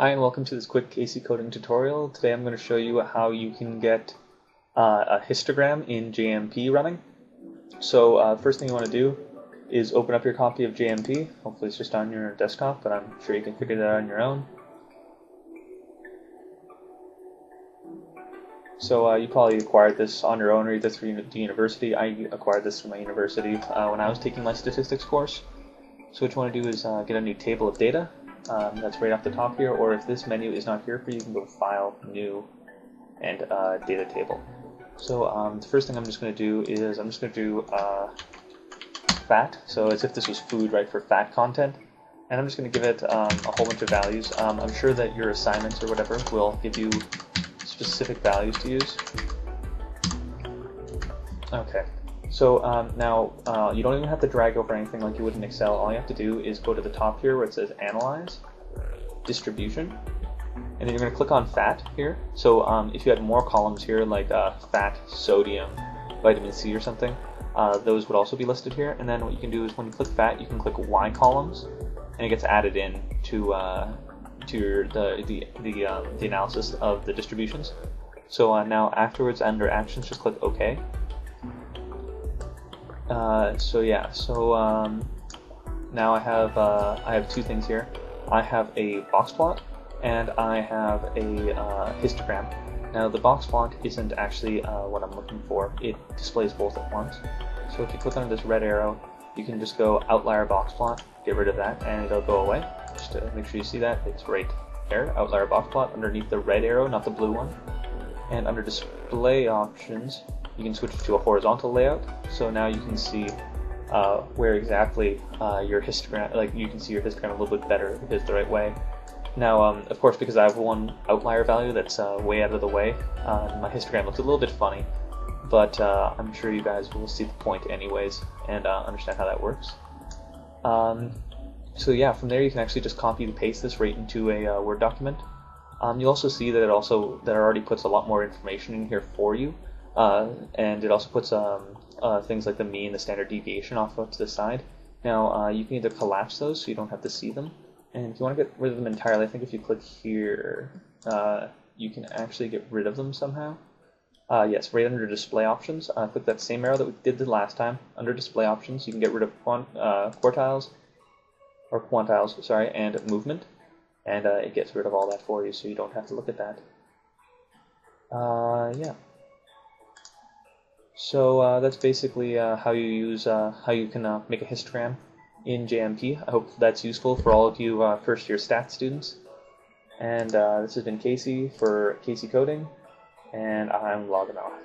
Hi and welcome to this quick KC coding tutorial. Today I'm going to show you how you can get uh, a histogram in JMP running. So uh, first thing you want to do is open up your copy of JMP. Hopefully it's just on your desktop, but I'm sure you can figure that out on your own. So uh, you probably acquired this on your own or either through the university. I acquired this from my university uh, when I was taking my statistics course. So what you want to do is uh, get a new table of data um, that's right off the top here, or if this menu is not here for you, you can go File, New, and uh, Data Table. So um, the first thing I'm just going to do is I'm just going to do uh, fat, so as if this was food, right, for fat content. And I'm just going to give it um, a whole bunch of values. Um, I'm sure that your assignments or whatever will give you specific values to use. Okay, so um, now uh, you don't even have to drag over anything like you would in Excel. All you have to do is go to the top here where it says Analyze, Distribution, and then you're going to click on Fat here. So um, if you had more columns here like uh, fat, sodium, vitamin C or something, uh, those would also be listed here. And then what you can do is when you click Fat, you can click Y columns, and it gets added in to uh, to your, the the the, um, the analysis of the distributions. So uh, now afterwards under Actions, just click OK uh, so yeah, so um, now I have uh, I have two things here. I have a box plot and I have a uh, histogram. Now the box plot isn't actually uh, what I'm looking for. It displays both at once. So if you click on this red arrow, you can just go outlier box plot, get rid of that, and it'll go away. Just to make sure you see that, it's right there, outlier box plot, underneath the red arrow, not the blue one. And under display options, you can switch to a horizontal layout. So now you can see uh, where exactly uh, your histogram, like you can see your histogram a little bit better if it's the right way. Now, um, of course, because I have one outlier value that's uh, way out of the way, uh, my histogram looks a little bit funny, but uh, I'm sure you guys will see the point anyways and uh, understand how that works. Um, so yeah, from there you can actually just copy and paste this right into a Word document. Um, you'll also see that it also that it already puts a lot more information in here for you. Uh, and it also puts um, uh, things like the mean, the standard deviation off to the side. Now, uh, you can either collapse those so you don't have to see them, and if you want to get rid of them entirely, I think if you click here, uh, you can actually get rid of them somehow. Uh, yes, right under display options, uh, click that same arrow that we did the last time. Under display options, you can get rid of quant quartiles, or quantiles, sorry, and movement, and it gets rid of all that for you, so you don't have to look at that. yeah. So uh, that's basically uh, how you use uh, how you can uh, make a histogram in JMP. I hope that's useful for all of you uh, first year stats students. And uh, this has been Casey for KC Coding, and I'm logging off.